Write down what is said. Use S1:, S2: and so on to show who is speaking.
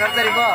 S1: கருத்தரிப்போ